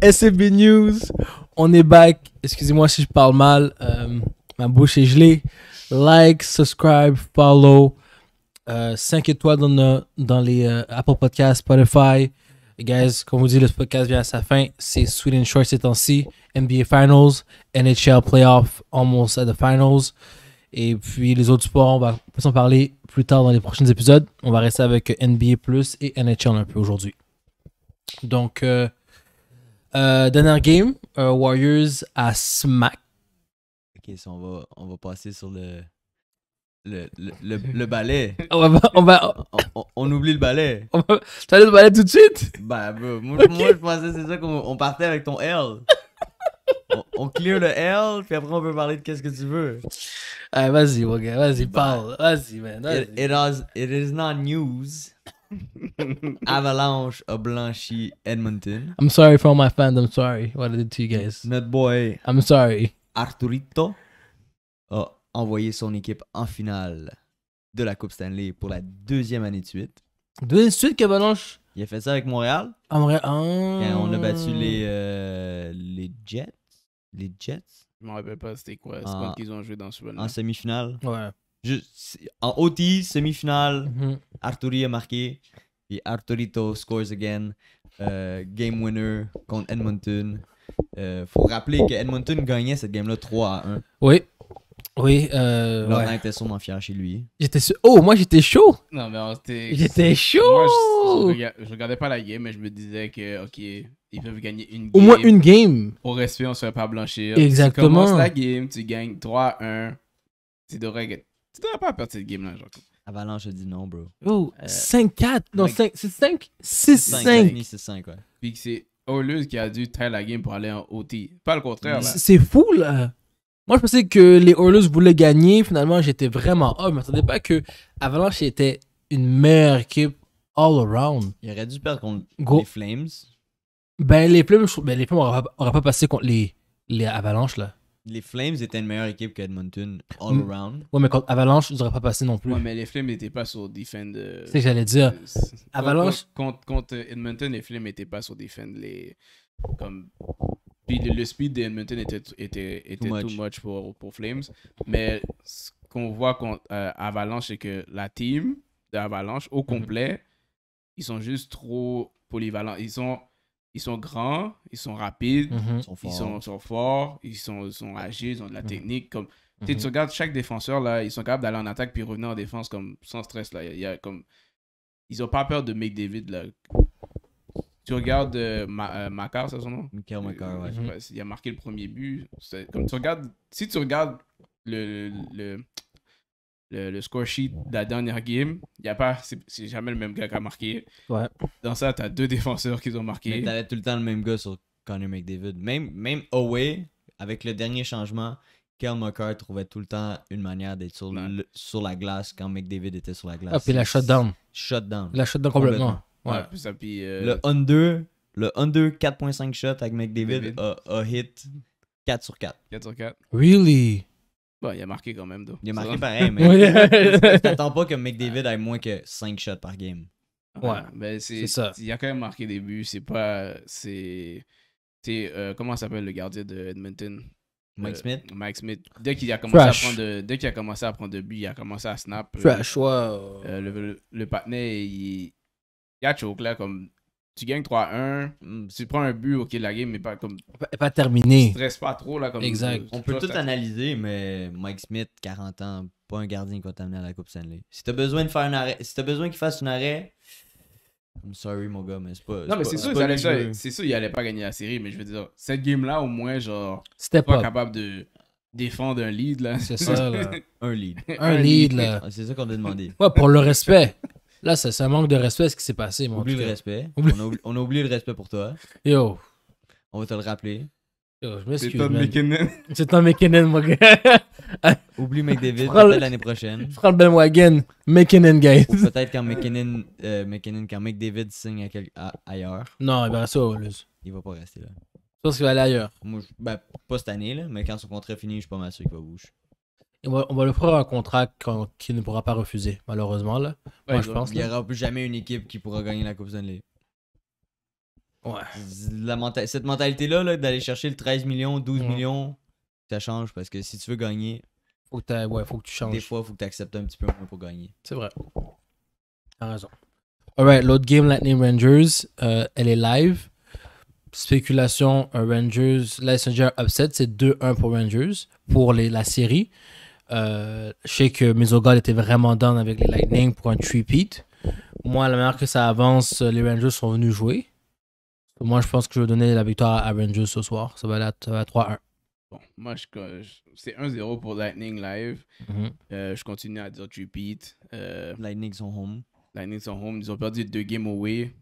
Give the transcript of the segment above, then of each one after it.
SCB News, on est back. Excusez-moi si je parle mal, euh, ma bouche est gelée. Like, subscribe, follow. 5 étoiles dans, dans les euh, Apple Podcasts, Spotify. Et guys, comme vous dit, le podcast vient à sa fin. C'est Sweet and Short ces temps-ci. NBA Finals, NHL Playoff, almost at the finals. Et puis les autres sports, on va plus en parler plus tard dans les prochains épisodes. On va rester avec NBA Plus et NHL un peu aujourd'hui. Donc, euh, euh, dernière game, euh, Warriors à Smack. Ok, so on va, on va passer sur le. Le, le, le, le ballet. On va, on va, On, oublie le ballet. tu vas aller te balader tout de suite? Bah, moi, je pensais c'est ça qu'on on partait avec ton L. on, clear le L, puis après on peut parler de qu'est-ce que tu veux. Allez, vas-y, mon gars, vas-y, Bah. parle. Vas-y, man. vas-y. It, it, has, it is not news. Avalanche a blanchi Edmonton. I'm sorry for all my fans. I'm sorry what I did to you guys. Notre boy I'm sorry. Arturito a envoyé son équipe en finale de la Coupe Stanley pour la deuxième année de suite. Deux suite qu'Avalanche Il a fait ça avec Montréal. à Montréal. Quand on a Ah. battu les, euh, les Jets. Les Jets Je me rappelle pas c'était quoi. C'est Ah. quand qu'ils ont joué dans ce en semi-finale. Ouais. Juste- en OT, semi-finale, Mhm. Arturi a marqué. Puis Arturito scores again. Euh, game winner contre Edmonton. Euh, faut rappeler que Edmonton gagnait cette game-là 3 à 1. Oui. Oui, euh, Laurent ouais. était sûrement fier chez lui. J'étais su- Oh, moi j'étais chaud. Non, mais était. J'étais Moi, chaud. je, je rega- je regardais pas la game, mais je me disais que, ok, ils peuvent gagner une game. Au moins une game. Au respect, on se fait pas blanchir. Exactement. Tu commences la game, tu gagnes 3-1. Tu devrais, tu devrais pas perdre cette game-là, genre. Avalanche a dit non, bro. Oh, Euh, 5-4. Non, Mike- 5. C'est 5. 6-5. 5. C'est 5, ouais. Puis que c'est Oilers qui a dû taire la game pour aller en OT. Pas le contraire, là. C'est fou, là. Moi, je pensais que les Oilers voulaient gagner. Finalement, j'étais vraiment. Oh, je m'attendais pas que Avalanche était une meilleure équipe all around. Il aurait dû perdre contre Go. les Flames. Ben, les Flames, je- ben, les Flames n'auraient pas, auraient pas passé contre les, les Avalanches, là. Les Flames étaient une meilleure équipe qu'Edmonton all Mm. around. Ouais, mais contre Avalanche, ils n'auraient pas passé non plus. Ouais, mais les Flames n'étaient pas sur defend. euh, C'est ce que j'allais dire. euh, Avalanche- Contre, contre, contre Edmonton, les Flames n'étaient pas sur defend. Les, comme, puis le, le speed d'Edmonton était, était, était Too too, much. much pour, pour Flames. Mais ce qu'on voit contre euh, Avalanche, c'est que la team d'Avalanche, Mhm. au complet, ils sont juste trop polyvalents. Ils sont, ils sont grands, ils sont rapides. Mhm. Ils sont Ils forts. sont, sont forts, ils sont, ils sont agiles, ils ont de la Mhm. technique. Comme, tu sais, Mhm. tu regardes chaque défenseur, là, ils sont capables d'aller en attaque puis revenir en défense comme, sans stress. Là. Il y a- il y a comme, ils ont pas peur de McDavid. Là. Tu regardes euh, Ma- euh, c'est son nom? Michael McCarr, ouais. Il a marqué le premier but. Comme tu regardes, si tu regardes le, le, le, le score sheet de la dernière game, il y a pas, c'est c'est jamais le même gars qui a marqué. Ouais. Dans ça, tu as deux défenseurs qui ont Mais marqué. t'avais tout le temps le même gars sur Connor McDavid. Même, même away, avec le dernier changement, Kel McCarr trouvait tout le temps une manière d'être sur, Ouais. le- sur la glace quand McDavid était sur la glace. Ah, puis la shutdown. Shutdown. La shutdown complètement. Ouais. Ouais, puis ça, puis, euh, Le under, le under 4.5 shot avec McDavid David. a, a hit 4 sur 4. 4 sur 4. Really? Bon, il a marqué quand même, though. Il a marqué Ça. pareil, mais Ouais. t'attends pas que McDavid ait moins que 5 shots par game. Ouais. Ben, c'est ça. Il a quand même marqué des buts. C'est pas. C'est. C'est. euh, comment s'appelle le gardien de Edmonton? Mike Euh, Smith, Mike Smith. Dès qu'il a commencé à prendre de, dès qu'il a commencé à prendre de buts, il a commencé à snap. euh, ouais. euh, euh, le, le, le patinet, il. Il a choke là. Comme. Tu gagnes 3-1. mm, Tu prends un but, ok, la game, mais pas comme. pas, pas terminé. Stresse pas trop là. Comme, Exact. on peut tout analyser, mais Mike Smith, 40 ans, pas un gardien qui va t'amener à la Coupe Stanley. Si t'as besoin de faire un arrêt, si t'as besoin qu'il fasse un arrêt, I'm sorry mon gars, mais c'est pas. Non, mais c'est sûr, c'est sûr, il allait pas gagner la série, mais je veux dire, cette game-là, au moins, genre, Step pas up. capable de défendre un lead, là. C'est ça, là. Un lead. Un lead, là. Ah, C'est ça qu'on a demandé. Ouais, pour le respect. Là, c'est c'est un manque de respect ce qui s'est passé, mon Oublie tout le respect. Oublie- On, a oubli- on a oublié le respect pour toi. Yo. On va te le rappeler. Yo, je C'est m'excuse, Todd man. McKinnon. C'est Tom McKinnon, mon gars. Oublie McDavid, Prends le- peut-être l'année prochaine. Prends le bandwagon. McKinnon, guys. Ou peut-être quand McKinnon, euh, McKinnon, quand McDavid signe à quel- à- ailleurs, Non, il va rester au Oilers. il va pas rester là. Je pense qu'il va aller ailleurs. Moi, je- ben, pas cette année, là, mais quand son contrat finit, je suis pas mal sûr qu'il va bouger. On va, on va lui offrir un contrat qu'il ne pourra pas refuser, malheureusement. Là. Moi, je pense. Il n'y aura plus jamais une équipe qui pourra gagner la Coupe Stanley. Ouais. La menta- cette mentalité-là, là, d'aller chercher le 13 millions, 12 Ouais. millions, ça change parce que si tu veux gagner, Faut que, t'aies- ouais, faut que tu changes. des fois, il faut que tu acceptes un petit peu moins pour gagner. C'est vrai. T'as raison. Alright, l'autre game, Lightning Rangers, euh, elle est live. Spéculation, Rangers, déjà upset, c'est 2-1 pour Rangers, pour les, la série. Euh, je sais que Mesogal était vraiment down avec les Lightning pour un three-peat. Moi, la manière que ça avance, euh, les Rangers sont venus jouer. Moi, je pense que je vais donner la victoire à Rangers ce soir. Ça va être va être 3-1. Bon, moi, je, je- c'est 1-0 pour Lightning Live. Mhm. Euh, je continue à dire repeat. Euh, Lightning sont home. Lightning sont home. Ils ont perdu deux games away.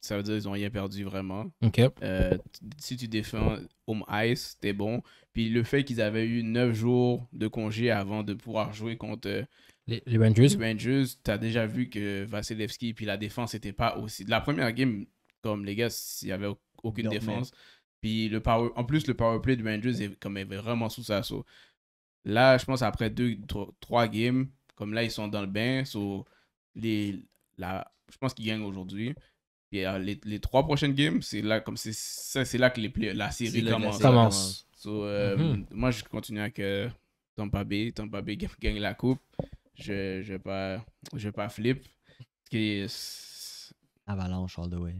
Ça veut dire qu'ils ont rien perdu vraiment. Ok. Euh, si tu défends home ice, t'es bon. Puis le fait qu'ils avaient eu 9 jours de congé avant de pouvoir jouer contre euh, Les, les Rangers. les Rangers, t'as déjà vu que Vasilevski puis la défense n'était pas aussi. La première game, comme les gars, il n'y avait au- aucune défense. Puis le power, en plus, le power play de Rangers est comme est vraiment sous sa. Là, je pense après deux, tro- trois games, comme là, ils sont dans le bain. So, les, la, je pense qu'ils gagnent aujourd'hui. Puis euh, les, les trois prochaines games, c'est là, comme c'est ça, c'est là que les play- la série là la commence. Commence. So, euh, Mhm. Moi, je continue avec euh, Tampa Bay. Tampa Bay gagne- gagne la coupe. Je je vais pas, je vais pas flip. Parce que c'est- Avalanche all the way.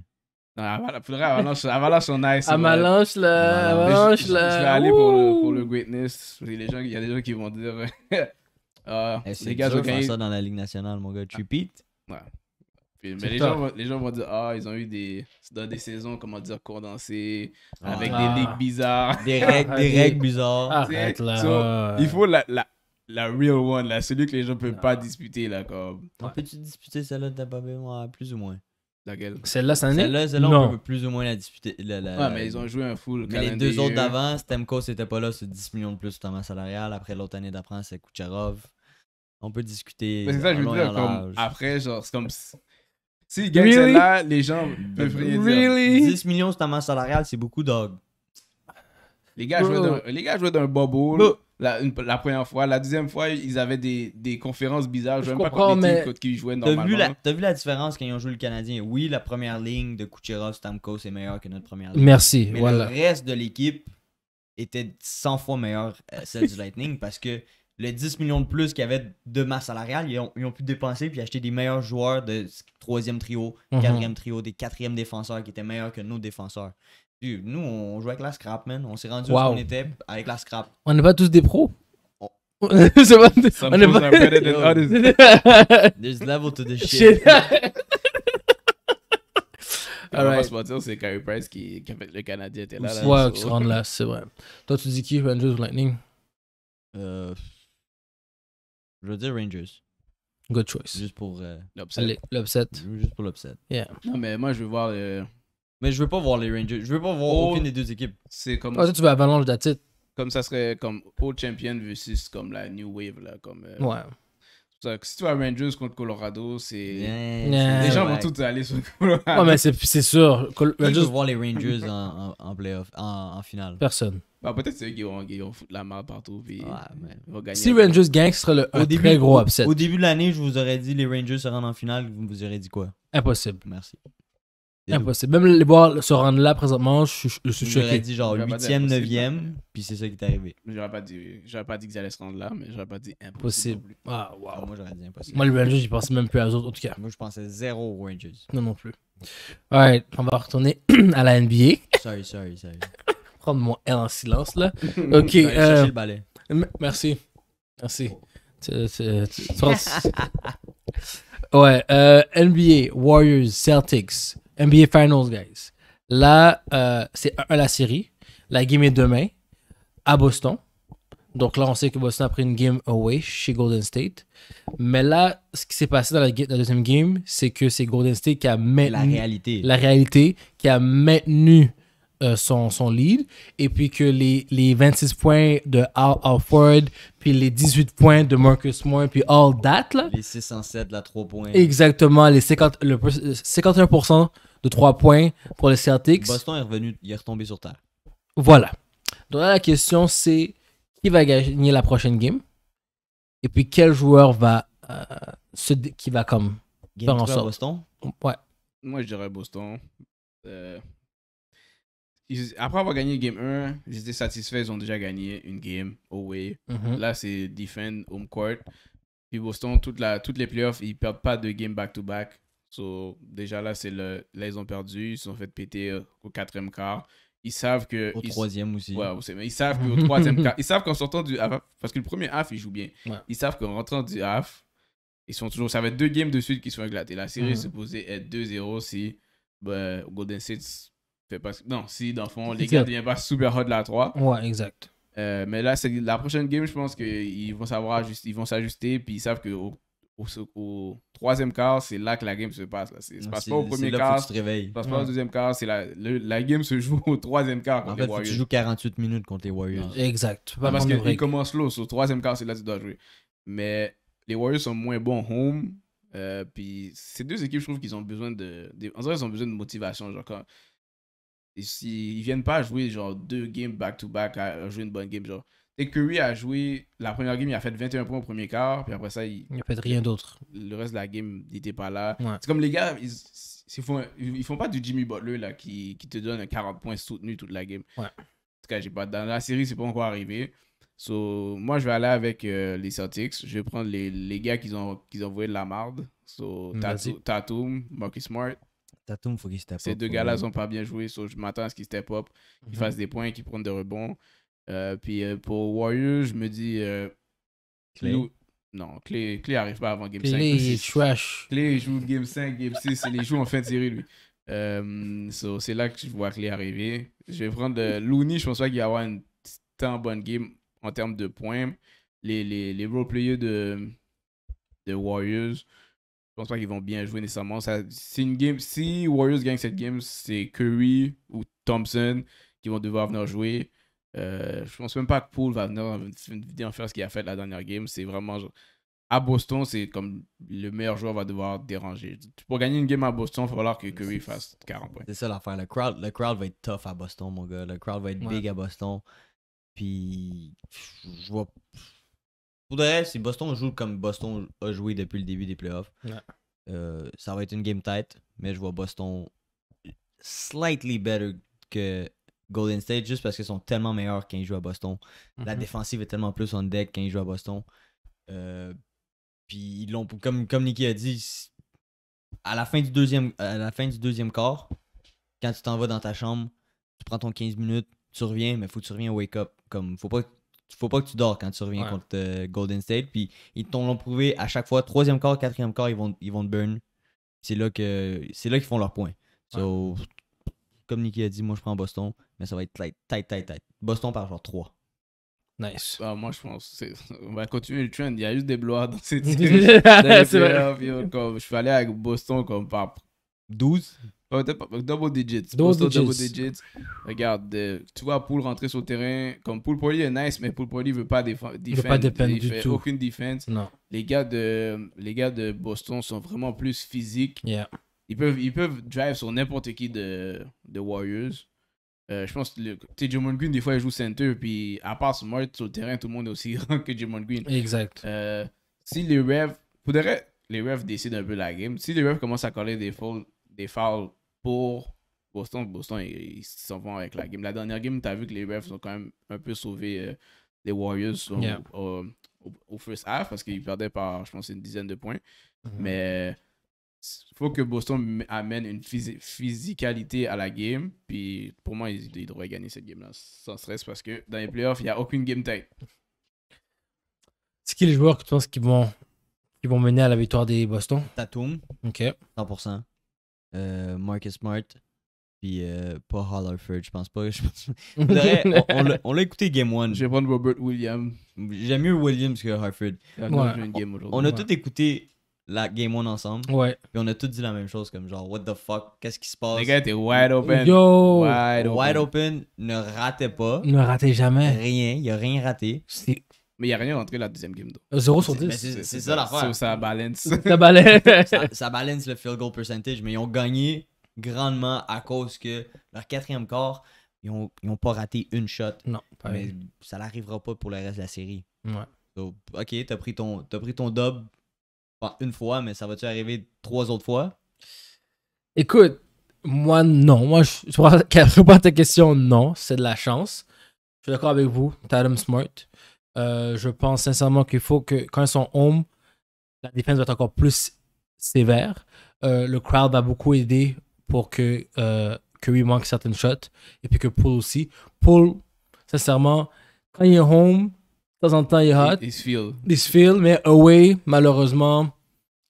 Non, Avala- faudrait Avalanche, Avalanche sont nice. ouais. Avalanche, là. Avalanche. Mais je- je, je là. vais aller pour le, pour le greatness. Il y a des gens qui vont dire ah, Eh, c'est les gars dur faire gagné. ça dans la Ligue nationale, mon gars. Tu repeat? Puis- mais les gens, vont- les gens vont dire ah, ils ont eu des dans des saisons comment dire condensées avec Ah. des ligues bizarres. Des règles, des règles bizarres. Arrête, là. So. Il faut la, la, la real one, là, celui que les gens peuvent pas disputer là comme On peut-tu disputer celle-là de moi, plus ou moins? laquelle? Celle-là, cette année? Celle-là, celle-là, on Non. peut plus ou moins la disputer. la- la- Ouais, mais ils ont joué un full. Mais les deux autres d'avant, Stemco, c'était pas là, c'est 10 millions de plus sur ta salariale. Après, l'autre année d'après, c'est Kucherov. On peut discuter. Mais c'est ça, je veux dire, comme après, genre, c'est comme. Si- Really? celle-là, les gens peuvent rien dire. Really? 10 millions sur ta masse salariale, c'est beaucoup, dog. Les gars jouaient d'un- les gars jouaient d'un bubble. Bro. La, une- la première fois. La deuxième fois, ils avaient des, des conférences bizarres. Je même pas contre les teams qui jouaient T'as normalement. vu, la, t'as vu la différence quand ils ont joué le Canadien? Oui, la première ligne de Kucherov, Stamkos est meilleure que notre première ligne. Merci, Mais voilà. le reste de l'équipe était 100 fois meilleur euh, celle du Lightning parce que le 10 millions de plus qu'il y avait de masse salariale, ils ont, ils ont pu dépenser puis acheter des meilleurs joueurs de troisième trio, Mhm. quatrième trio, des quatrièmes défenseurs qui étaient meilleurs que nos défenseurs. Dude, Nous, on jouait avec la scrap, man. On s'est rendu où Wow. on était avec la scrap. On n'est pas tous des pros. Oh. C'est pas... Some On est pros pas... are better than others. There's level to the shit. On va pas Alright. se mentir, c'est Carey Price qui, qui avec le Canadien était là. là Ouais, qui se rendent là, c'est vrai. Toi, tu dis qui, Rangers ou Lightning? Euh, je veux dire Rangers. Good choice. Juste pour, euh, L'upset. Allez, l'upset. juste pour l'upset. Non, mais moi, je veux voir. euh, Mais je veux pas voir les Rangers. Je veux pas voir Oh. aucune des deux équipes. c'est comme, Ah, toi, tu veux Avalanche d'attitude comme ça serait comme Old Champion versus comme la New Wave. Là, comme, euh, Ouais. c'est ça que si tu vas Rangers contre Colorado, c'est. Yeah, Yeah. Les gens vont tous aller sur Colorado. Ouais, mais c'est c'est sûr. Col- Qui veut Rangers, voir les Rangers en, en, en playoff, en, en finale? personne. Bah, peut-être c'est eux qui vont, qui vont foutre la merde partout. Puis ils vont gagner. Si Rangers gagne, ce sera le, un très gros upset. Au début de l'année, je vous aurais dit les Rangers se rendent en finale. Vous vous aurez dit quoi? Impossible. Merci. C'est. Impossible. Même les voir se rendre là présentement, je suis- je suis Je vous aurais choqué. dit genre J'aurais dit 8ème, impossible. 9ème, puis c'est ça qui est arrivé. J'aurais pas dit, j'aurais pas dit qu'ils allaient se rendre là, mais j'aurais pas dit impossible. Ah, Ah, wow. moi, j'aurais dit impossible. Moi, les Rangers, j'y pensais même plus à eux autres, en tout cas. Moi, je pensais zéro aux Rangers. Non, non plus. Alright, on va retourner à la NBA. Sorry, sorry, sorry. Prendre mon L en silence, là. Ok, chercher euh, le balai. merci. Merci. Tu- tu- tu- tu penses- ouais, euh, NBA, Warriors, Celtics, NBA Finals, guys. Là, euh, c'est 1 la série. La game est demain à Boston. Donc là, on sait que Boston a pris une game away chez Golden State. Mais là, ce qui s'est passé dans la, ga- la deuxième game, c'est que c'est Golden State qui a maintenu La réalité. la réalité, qui a maintenu euh, son, son lead, et puis que les, les 26 points de Al Alford, puis les 18 points de Marcus Moore, puis all that, là, Les 6 en 7, la 3 points. exactement, les 50, le, 51% de 3 points pour les Celtics. Boston est revenu, il est retombé sur terre. Voilà. Donc là, la question, c'est qui va gagner la prochaine game, et puis quel joueur va, euh, se dé- qui va comme, Game Faire en 3 à sorte? Boston? ouais, Moi, je dirais Boston. euh, ils- après avoir gagné game 1, ils étaient satisfaits, ils ont déjà gagné une game away. Mhm. Là, c'est defend home court. Puis Boston, toute la, toutes les playoffs, ils perdent pas de game back-to-back. So, déjà là, c'est le, là, ils ont perdu. Ils se sont fait péter euh, au quatrième quart. Ils savent que. Au ils- troisième aussi. Ouais, mais ils savent qu'au troisième quart. Ils savent qu'en sortant du half, parce que le premier half, ils jouent bien. Ouais. Ils savent qu'en rentrant du half, ils sont toujours. Ça va être deux games de suite qui sont éclatés. La série Mhm. est supposée être 2-0 si ben, Golden State fait pas. Non, si dans le fond, les gars ne deviennent pas super hot la 3. Ouais, exact. Euh, mais là, c'est la prochaine game, je pense qu'ils vont savoir ajuster, ils vont s'ajuster, puis ils savent qu'au au, au troisième quart, c'est là que la game se passe. Là. C'est- se passe pas au premier quart, que te réveilles. se passe pas au deuxième quart, c'est la, le- la game se joue au troisième quart contre En fait, les faut que Warriors. tu joues 48 minutes contre les Warriors. Exact. Pas parce prendre de qu'il break. commence slow, au troisième quart, c'est là que tu dois jouer. Mais les Warriors sont moins bons home. Euh, puis ces deux équipes, je trouve qu'ils ont besoin de. de- en vrai, ils ont besoin de motivation. Genre, quand. Ils, ils viennent pas jouer genre deux games back-to-back à, à jouer une bonne game. Genre, et Curry a joué la première game, il a fait 21 points au premier quart. Puis après ça, il- Il n'y a de rien d'autre. le reste de la game, il était pas là. Ouais. C'est comme les gars, ils, ils, font, ils font pas du Jimmy Butler là, qui, qui te donne 40 points soutenus toute la game. Ouais. En tout cas, j'ai pas, dans la série, c'est pas encore arrivé. So, moi, je vais aller avec euh, les Celtics. Je vais prendre les, les gars qui ont, qui ont envoyé de la marde. So, Mm. Tatum, Marcus Smart. Tatum, faut qu'il step Ces up, deux gars-là sont pas bien joués. So, je m'attends à ce qu'ils step up, qu'ils Mhm. fassent des points, qu'ils prennent des rebonds. Euh, puis euh, pour Warriors, je me dis. euh, Clay. Lou- Non, Clay, Clay arrive pas avant Game Puis 5. là, il est trash. Clay joue Game 5, Game 6, il les joue en fin de série, lui. Euh, so, c'est là que je vois Clay arriver. Je vais prendre Looney, je pense pas qu'il va y avoir une tant bonne game en termes de points. Les, les, les role-players de, de Warriors, je pense pas qu'ils vont bien jouer nécessairement. Ça, c'est une game, si Warriors gagne cette game, c'est Curry ou Thompson qui vont devoir venir jouer. Euh, je pense même pas que Poole va venir, venir faire ce qu'il a fait la dernière game. C'est vraiment à Boston, c'est comme le meilleur joueur va devoir déranger. Pour gagner une game à Boston, il va falloir que Curry fasse 40 points. C'est ça l'affaire. Le crowd, le crowd va être tough à Boston, mon gars. Le crowd va être Ouais. big à Boston. Puis, je vois. Pour de vrai, si Boston joue comme Boston a joué depuis le début des playoffs, Ouais. euh, ça va être une game tight. Mais je vois Boston slightly better que Golden State juste parce qu'ils sont tellement meilleurs quand ils jouent à Boston. La Mhm. défensive est tellement plus on deck quand ils jouent à Boston. Euh, puis ils l'ont comme comme Nicky a dit à la fin du deuxième à la fin du deuxième quart quand tu t'en vas dans ta chambre, tu prends ton 15 minutes, tu reviens mais faut que tu reviens wake up comme faut pas faut pas que tu dors quand tu reviens Ouais. contre euh, Golden State puis ils t'ont l'ont prouvé à chaque fois troisième quart, quatrième quart, ils vont ils vont te burn. C'est là que c'est là qu'ils font leur point. So, comme Nicky a dit, moi je prends Boston, mais ça va être tight, tight, tight, tight. Boston par genre 3. Nice. Ah, moi, je pense on va continuer le trend. Il y a juste des blois dans cette série. Je vais aller avec Boston comme par 12 pas- double digits. Double Boston digits. double digits. Regarde, euh, tu vois Poole rentrer sur le terrain. Comme Poole Poly est nice, mais Poole Poly veut pas défendre. veut pas dépendre il du fait tout. aucune défense. Non. Les gars, de, les gars de Boston sont vraiment plus physiques. Yeah. Ils peuvent, ils peuvent drive sur n'importe qui de, de Warriors. Euh, je pense que Jamon Green, des fois, il joue center. Puis à part Smart sur le terrain, tout le monde est aussi grand que Jamon Green. Exact. Euh, si les refs, pour les refs décident un peu la game. Si les refs commencent à coller des fouls, des fouls pour Boston, Boston, ils ils s'en vont avec la game. La dernière game, tu as vu que les refs ont quand même un peu sauvé euh, les Warriors au, Yeah. au, au- au first half parce qu'ils perdaient par, je pense, une dizaine de points. Mhm. Mais il faut que Boston amène une physi- physicalité à la game. Puis pour moi, ils, ils devraient gagner cette game-là sans stress parce que dans les playoffs, il n'y a aucune game tight. C'est qui les joueurs que tu penses qui vont, qui vont mener à la victoire des Boston? Tatum, Ok. 100%. Euh, Marcus Smart, puis euh, pas Hollerford, je pense pas. Je pense... Pour de vrai, on- on l'a- écouté Game 1. Je vais prendre Robert Williams. J'aime mieux Williams que Ouais. aujourd'hui. On a Ouais. tous écouté la Game 1 ensemble, Ouais. puis on a tous dit la même chose, comme genre, what the fuck, qu'est-ce qui se passe? Les gars étaient wide open. Yo! Wide open. Wide open, ne ratez pas. Ne ratez jamais. Rien, il a rien raté. C'est Mais il n'y a rien rentré la deuxième game. d'eau. 0 sur C'est- mais 10. c'est- ça l'affaire. So, ça balance. Ça balait. ça, ça balance le field goal percentage, mais ils ont gagné grandement à cause que leur quatrième quart, ils ont, ils ont pas raté une shot. non, pas Mais ça n'arrivera pas pour le reste de la série. Ouais. So, ok, t'as pris ton t'as pris ton dub une fois, mais ça va-tu arriver trois autres fois? Écoute, Moi, non. Moi, je je pour répondre à ta question, non. C'est de la chance. Je suis d'accord avec vous, Tatum Smart. Euh, je pense sincèrement qu'il faut que quand ils sont home, la défense va être encore plus sévère. Euh, le crowd va beaucoup aider pour que euh, Curry manque certaines shots et puis que Poole aussi. Poole, sincèrement, quand il est home, de temps en temps, il est hot. Il se feel. Il se feel, mais away, malheureusement,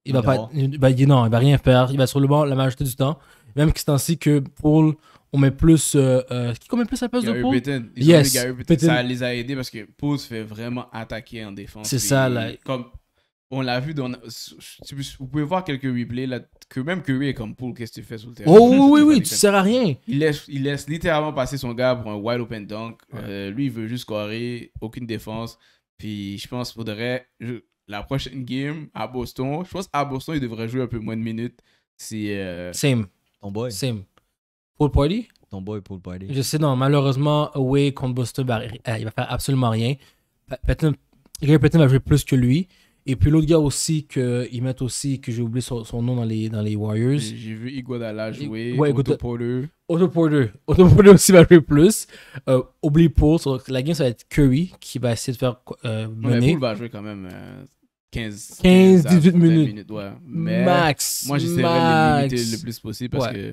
il va pas il- il- non, il va rien faire. Il va sur le banc la majorité du temps. Même que c'est ainsi que Paul, on met plus. Euh, euh, qui met plus à la place de Paul Payton. Ils Yes, Gary Payton. Payton. Ça les a aidés parce que Paul se fait vraiment attaquer en défense. C'est ça, là. Comme on l'a vu dans. Vous pouvez voir quelques replays là. Que même Curry est comme Paul, qu'est-ce que tu fais sur le terrain? Oh oui, oui, oui, tu défendre. sers à rien. Il laisse, il laisse littéralement passer son gars pour un wide open dunk. Ouais. Euh, lui, il veut juste scorer, aucune défense. Puis je pense qu'il faudrait. je- la prochaine game à Boston, je pense à Boston, il devrait jouer un peu moins de minutes. Si. euh, Same, Ton boy. same. Paul Party? Ton boy pour le party. Je sais, non, malheureusement, away contre va- euh, il va faire absolument rien. Pa- Payton- Gary Payton va jouer plus que lui. Et puis l'autre gars aussi, que, ils mettent aussi, que j'ai oublié son, son nom dans les, dans les Warriors. J'ai vu Iguodala jouer. Ouais, Otto Porter. Otto Porter. Otto Porter aussi va jouer plus. Euh, oublie Paul. La game, ça va être Curry qui va essayer de faire euh, mener. Paul va jouer quand même euh, 15, 15, à 18 20 minutes. ouais. Mais Max. moi, j'essaierai de limiter le plus possible parce Ouais. que.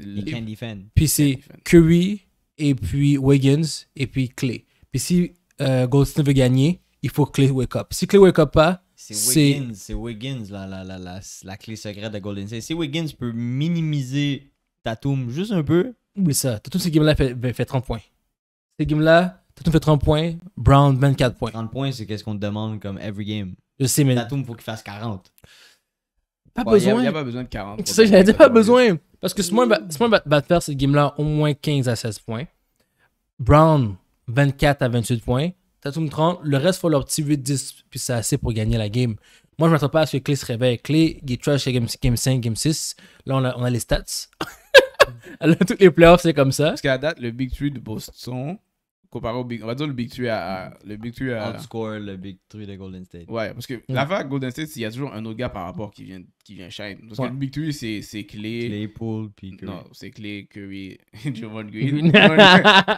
Il can defend. Puis c'est Curry et puis Wiggins et puis Clay. Puis si euh, Goldstein veut gagner, il faut que Clay wake up. Si Clay wake up pas, C'est Wiggins, c'est Wiggins la, la, la, la, la clé secrète de Golden State. Si Wiggins peut minimiser Tatum juste un peu, oublie ça. Toutes ces games-là fait, fait 30 points. Ces games-là, Tatum fait 30 points, Brown 24 points. 30 points, c'est qu'est-ce qu'on te demande comme every game. Je sais, mais Tatum, faut qu'il fasse 40. pas Ouais, il y a- besoin. Il n'y a, pas besoin de 40. C'est ça, j'allais dire pas besoin. Parce que Smart va, va- faire cette game-là au moins 15 à 16 points. Brown, 24 à 28 points. Tatum 30. Le reste, faut leur petit 8-10, puis c'est assez pour gagner la game. Moi, je m'attends pas à ce que Clay se réveille. Clay, il est trash game, game 5, game 6. Là, on a, les stats. Là, toutes les playoffs, c'est comme ça. Parce qu'à date, le Big 3 de Boston, comparé au Big. On va dire le Big 3 à. à- le Big 3 à. Outscore le Big 3 de Golden State. Ouais, parce que l'affaire avec Golden State, qu'il y a toujours un autre gars par rapport qui vient, qui vient shine. Parce Ouais. que le Big 3, c'est, c'est clé. Les poules, puis Curry. Non, c'est clé, Curry, Javon Green.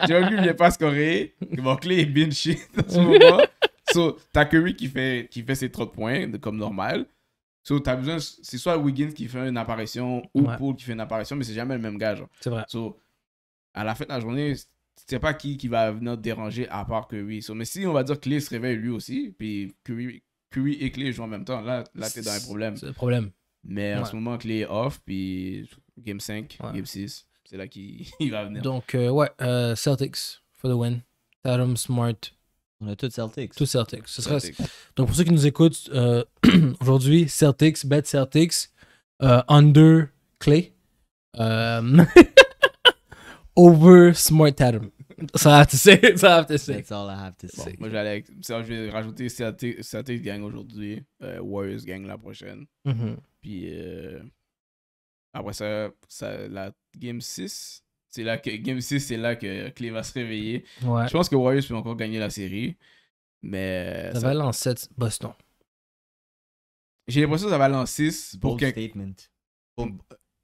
Javon Green vient pas scorer. Bon, clé est bien shit en ce moment. So, t'as Curry qui fait, qui fait ses 30 points, comme normal. So, t'as besoin. C'est soit Wiggins qui fait une apparition ou Ouais. Paul qui fait une apparition, mais c'est jamais le même gars, genre. C'est vrai. So, à la fin de la journée, tu sais pas qui, qui va venir te déranger à part Curry. So, mais si on va dire que Clay se réveille lui aussi, puis Curry, Curry et Clay jouent en même temps, là, là t'es dans un problème. C'est le problème. Mais en ce moment, Clay est off, puis Game 5, Ouais. Game 6, c'est là qu'il il va venir. Donc, euh, ouais, euh, Celtics for the win. Tatum, Smart, On a tous Celtics. tout Celtics. Ce serait, Celtics. Donc, pour ceux qui nous écoutent euh, aujourd'hui, Celtics, bet Celtics, euh, under Clay, euh, over Smart Tatum. Ça va, tu sais, ça va, tu sais. That's all I have to Bon, say. moi, j'allais je vais rajouter Celtics, gagne aujourd'hui, euh, Warriors gagne la prochaine. Mhm. Puis euh, après ça, ça, la Game 6, c'est là que Game 6, c'est là que Clay va se réveiller. Ouais. Je pense que Warriors peut encore gagner la série. Mais Ça ça- va aller en 7 Boston. j'ai l'impression que ça va aller en 6 pour Bold que. statement. Pour-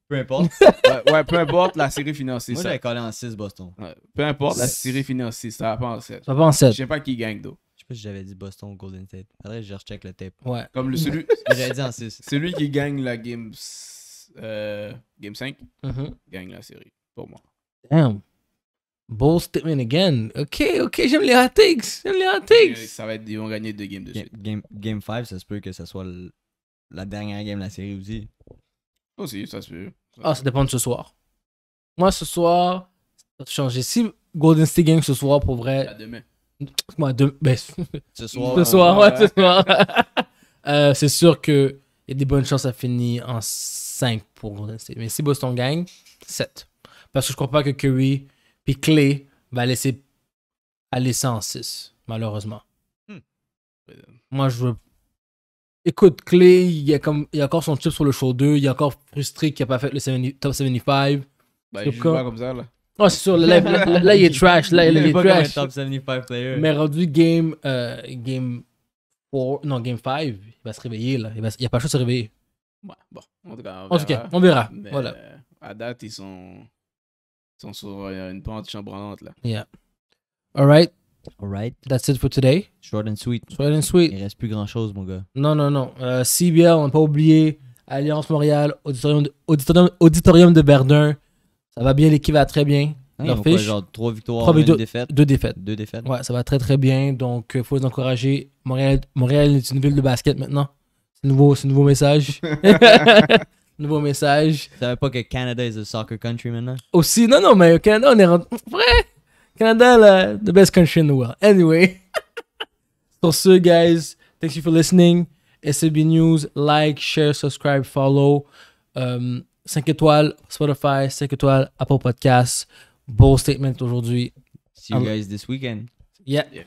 Peu importe. ouais, ouais, peu importe, la série finit en 6. Moi, j'avais collé en 6 Boston. Ouais, peu importe, la série en 6. Ça va pas en 7. Ça va en Je 7. sais pas qui gagne, d'eau. Je sais pas si j'avais dit Boston ou Golden State. Faudrait que je recheck le tape. Ouais. Comme le, celui, J'avais dit en 6. celui qui gagne la Game, euh, game 5 Mhm. gagne la série, pour moi. Damn. Bold statement again. Ok, ok, j'aime les hot takes. J'aime les hot takes. Ça va être, ils vont gagner deux games de Game, suite. game, game 5, ça se peut que ce soit le- la dernière game de la série aussi. Aussi, ça se peut. Ah, ça dépend de ce soir. Moi, ce soir, ça va changer. Si Golden State gagne ce soir, pour À vrai, demain. moi, de, ben, Ce soir, ce soir, ouais, ouais. ce soir. Euh, c'est sûr qu'il y a des bonnes chances à finir en 5 pour Golden State. Mais si Boston gagne, 7. Parce que je crois pas que Curry puis Clay va laisser aller ça en 6, malheureusement. Moi, je veux. Écoute, Clay, il y, a comme, il y a encore son chip sur le shoulder. Il est encore frustré qu'il n'a pas fait le 70 top 75. Bah, C'est il joue pas comme ça, là. Oh, c'est sûr, là, là, là, là, il est trash. Là, là, il est pas comme un trash. top 75 player. Mais rendu game, euh, game 4, non, game 5, il va se réveiller, là. Il, va, il a pas le choix de se réveiller. Ouais, bon. En tout cas, on En tout cas, verra. on verra. Mais, Voilà. euh, à date, ils sont, ils sont sur euh, une pente chambranante, là. Yeah. All right. Alright. That's it for today. Short and sweet. Short and sweet. Il reste plus grand chose, mon gars. Non, non, non. Euh, CBL, on n'a pas oublié. Alliance Montréal, Auditorium de, Auditorium, Auditorium de Verdun. Ça va bien, l'équipe va très bien. Hein, Leur fiche? genre 3 victoires, Trois une victoires. défaite. Deux défaites. Deux défaites? Ouais, ça va très très bien. Donc, il faut les encourager. Montréal, Montréal est une ville de basket maintenant. C'est nouveau, un nouveau message. nouveau message. Tu savais pas que Canada is a soccer country maintenant? Aussi, non, non, mais au Canada, on est rendu. Vrai! Canada, la, the best country in the world. Anyway. so ce, guys, thank you for listening. SCB News, like, share, subscribe, follow. Um, 5 étoiles, Spotify, 5 étoiles, Apple Podcasts. Beau statement aujourd'hui. See you Um, guys this weekend. Yeah. Yeah.